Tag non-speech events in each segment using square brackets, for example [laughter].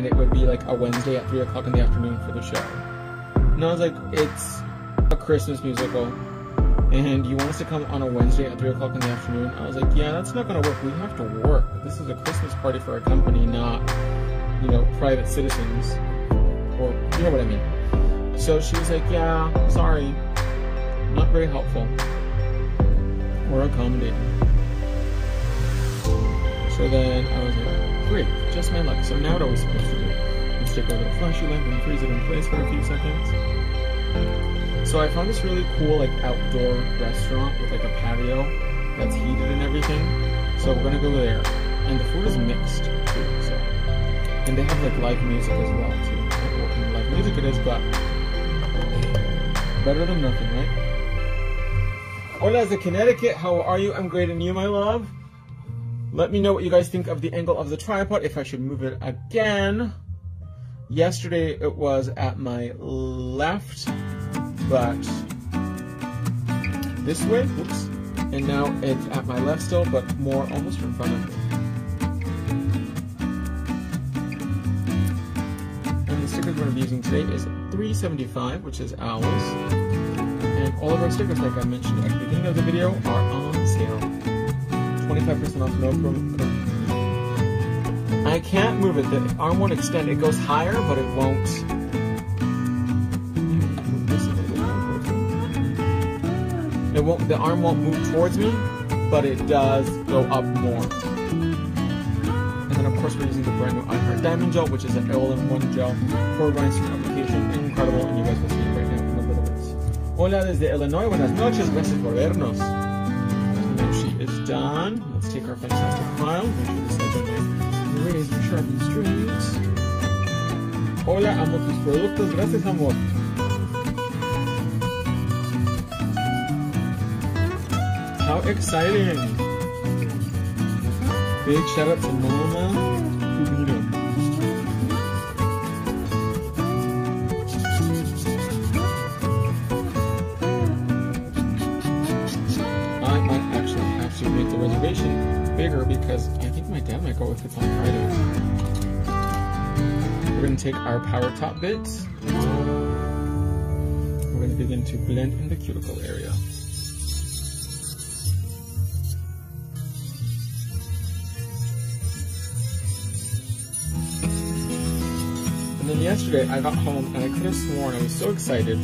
and it would be like a Wednesday at 3 o'clock in the afternoon for the show. And I was like, it's a Christmas musical, and you want us to come on a Wednesday at 3 o'clock in the afternoon? I was like, yeah, that's not gonna work. We have to work. This is a Christmas party for a company, not, you know, private citizens. Or, you know what I mean. So she was like, yeah, sorry. Not very helpful. Or accommodating. So then I was like, great, just my luck. So now what are we supposed to do? Let's take our little flashy lamp and freeze it in place for a few seconds. So I found this really cool like outdoor restaurant with like a patio that's heated and everything. So we're gonna go there. And the food is mixed too, so and they have like live music as well too. Know what kind of live music it is, but better than nothing, right? Hola, the Connecticut. How are you? I'm great, and you, my love? Let me know what you guys think of the angle of the tripod, if I should move it again. Yesterday it was at my left, but this way, whoops. And now it's at my left still, but more almost in front of me. And the stickers we're gonna be using today is 375, which is owls. And all of our stickers, like I mentioned at the beginning of the video, are on sale. 25% off no promo code. I can't move it. The arm won't extend. It goes higher, but it won't. It won't. The arm won't move towards me, but it does go up more. And then, of course, we're using the brand new iHeart Diamond Gel, which is an all-in-one gel for rhinestone application. Incredible, and you guys will see it right now in a little bit. Hola desde Illinois. Buenas noches. Gracias por vernos. Done. Let's take our fantastic file. Sharp and straight. Hola, amo tus productos. Gracias, amor. How exciting! Big shout out to Mama bigger because I think my dad might go if it's on Friday. We're gonna take our power top bits. We're gonna begin to blend in the cuticle area. And then yesterday I got home and I could have sworn I was so excited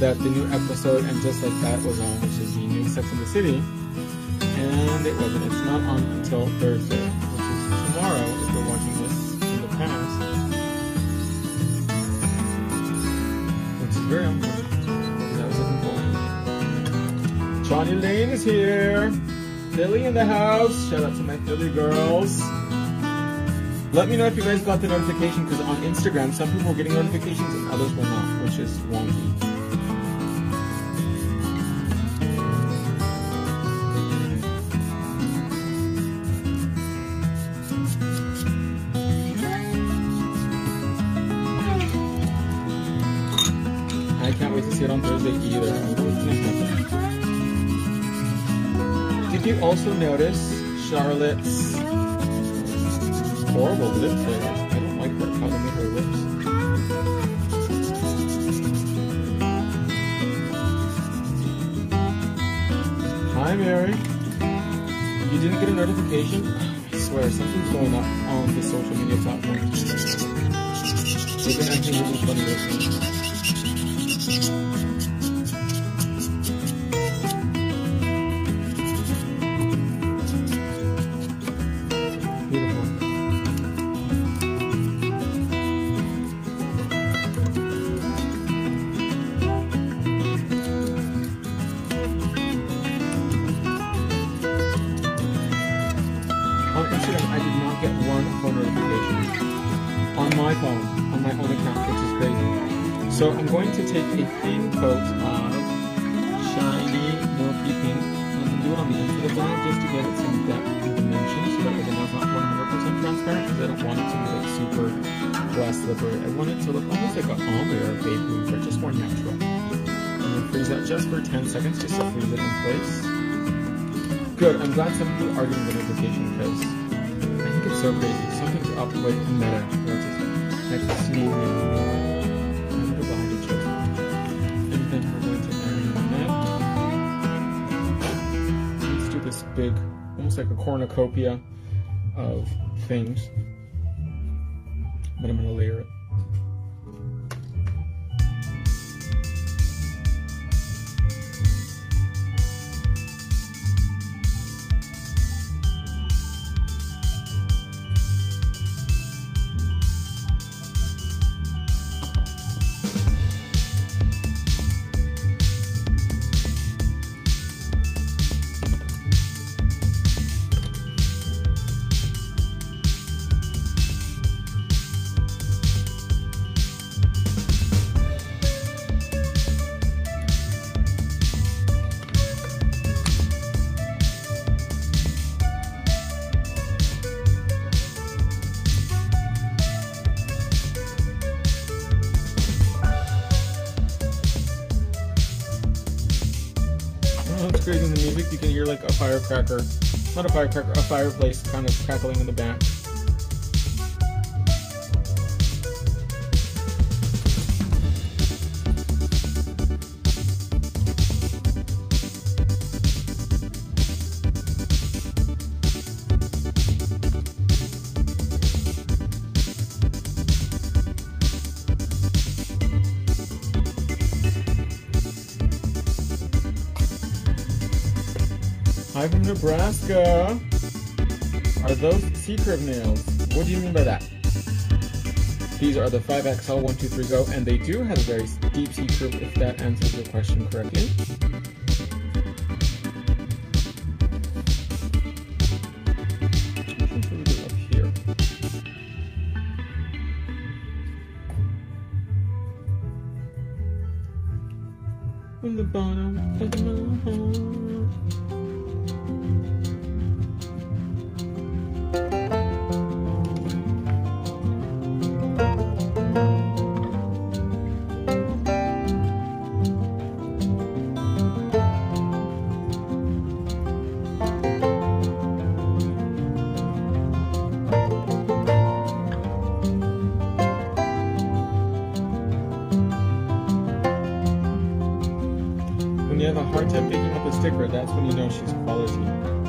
that the new episode and just like that was on, which is the new Sex in the City. And it wasn't. It's not on until Thursday, which is tomorrow if you're watching this in the past. Which is very unfortunate. I was. Johnny Lane is here. Philly in the house. Shout out to my Philly girls. Let me know if you guys got the notification because on Instagram, some people were getting notifications and others were not, which is wonky. Did you also notice Charlotte's horrible lip filler? I don't like her, how they made her lips. Hi, Mary. You didn't get a notification? I swear, something's going up on the social media platform. They've been acting really funny lately. So I'm going to take a thin coat of shiny milky pink and do it on the inside of that just to get it some depth and dimension so that again it's not 100% transparent because I don't want it to be like super glass slippery. I want it to look almost like an ombre or a blue, but just more natural. And then freeze that just for 10 seconds just to freeze it in place. Good, I'm glad some people are getting the notification because I think it's so crazy. Something's up with Meta. What's his name? sneezing. Big, almost like a cornucopia of things. But I'm gonna layer it. Like a firecracker, not a firecracker, a fireplace kind of crackling in the back. From Nebraska. Are those C curve nails? What do you mean by that? These are the 5XL1230 and they do have a very deep C curve if that answers your question correctly. She's quality.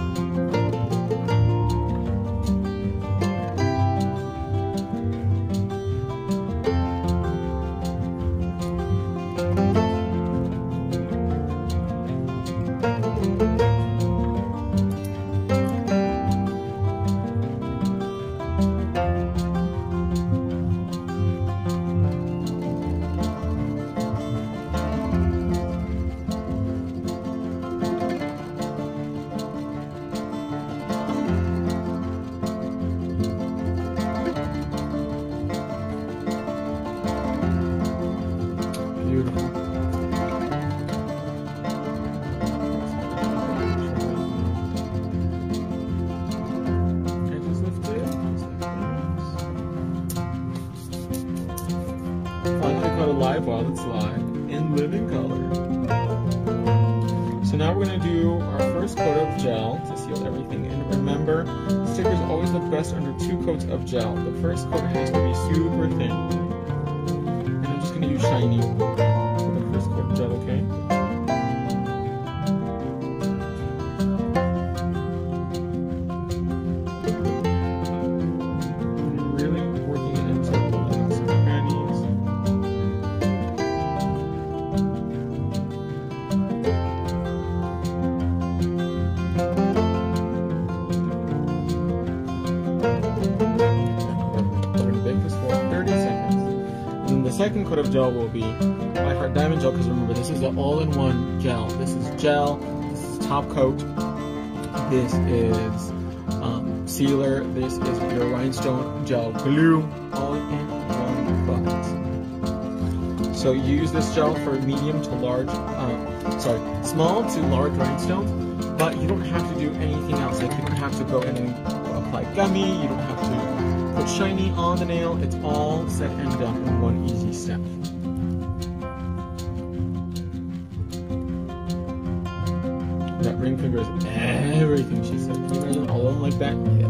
Now we're gonna do our first coat of gel to seal everything. And remember, stickers always look best under two coats of gel. The first coat has to be super thin. And I'm just gonna use shiny for the first coat of gel, okay? Gel will be My Heart Diamond Gel, because remember, this is an all-in-one gel. This is gel, this is top coat, this is um, sealer, this is your rhinestone gel glue, all in one bucket. So you use this gel for medium to large, uh, sorry, small to large rhinestones, but you don't have to do anything else. Like you don't have to go in and apply gummy, you don't have to put shiny on the nail. It's all set and done in one easy step. That ring finger is everything, she said. You all them like that?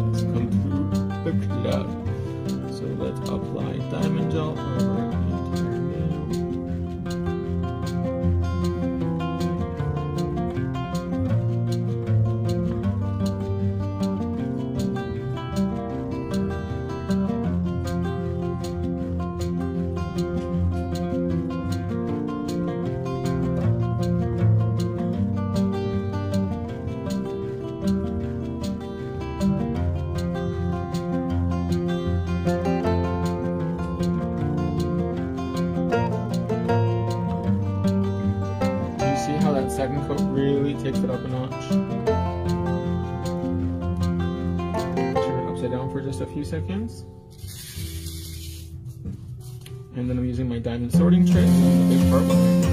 Really takes it up a notch. Turn it upside down for just a few seconds. And then I'm using my diamond sorting tray, big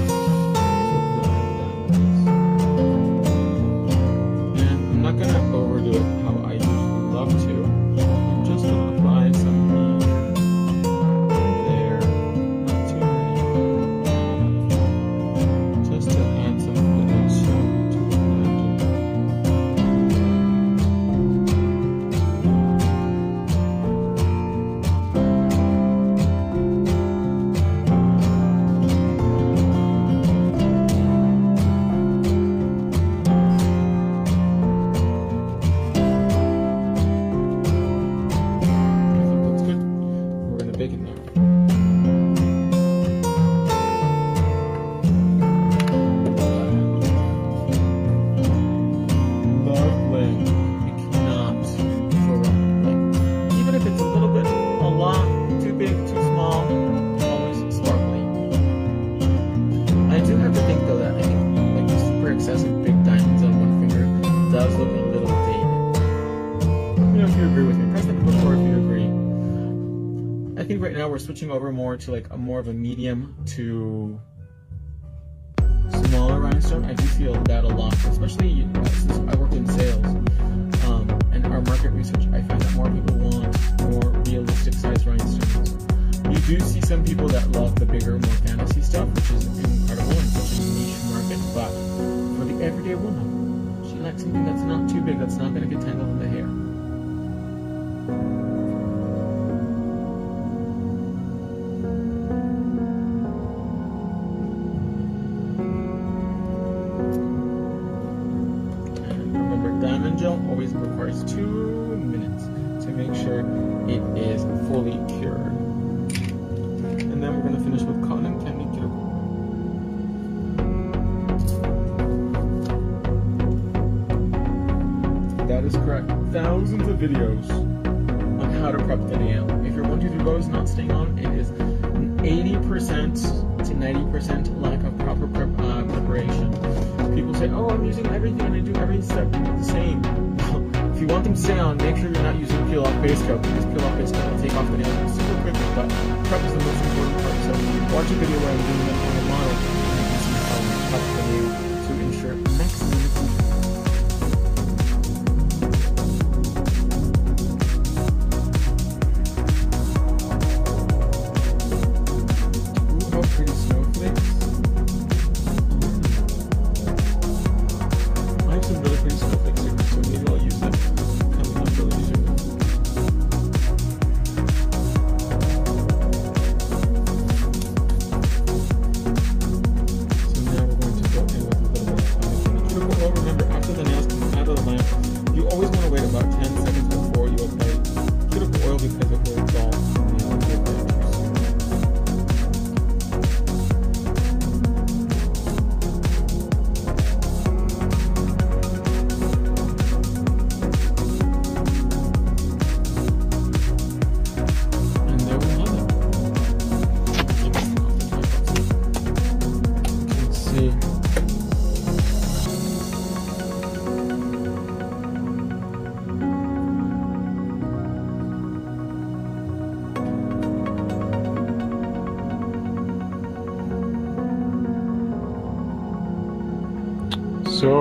part. switching over more to like a more of a medium to smaller rhinestone. I do feel that a lot, especially since I work in sales um, and our market research. I find that more people want more realistic size rhinestones. You do see some people that love the bigger, more fantasy stuff, which is incredible and such a niche market. But for the everyday woman, she likes something that's not too big, that's not going to get tangled in the hair. videos on how to prep the nail. If your 123go is not staying on, it is 80% to 90% lack of proper prep, uh, preparation. People say, oh, I'm using everything and I do every step the same. [laughs] if you want them to stay on, make sure you're not using peel-off base coat because peel-off base coat will take off the nails super quickly, but prep is the most important part. So watch a video where I'm doing it on the model and you can see how we prep the nail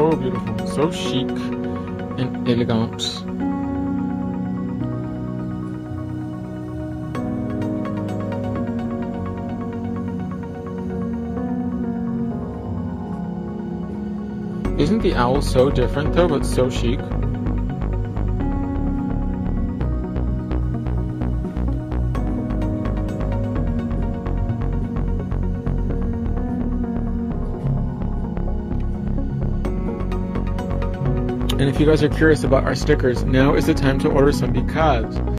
So beautiful, so chic and elegant. Isn't the owl so different though, but so chic? And if you guys are curious about our stickers, now is the time to order some because